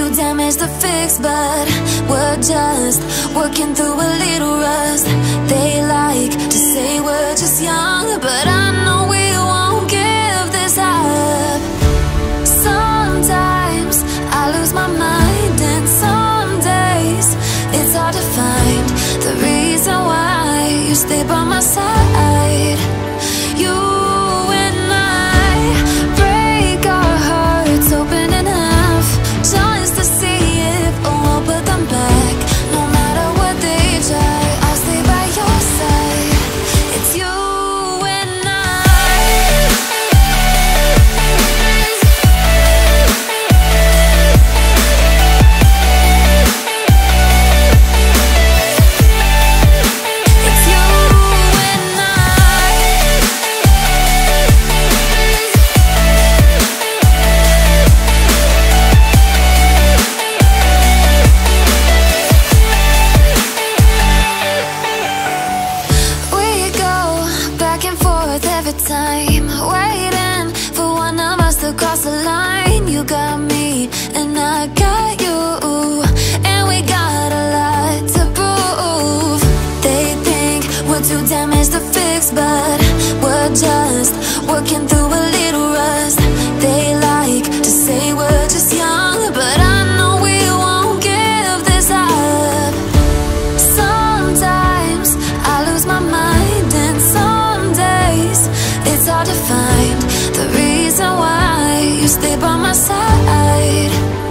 too damaged to fix, but we're just working through a little rust. time Waiting for one of us to cross the line. You got me and I got you. And we got a lot to prove. They think we're too damaged to fix but stay by my side.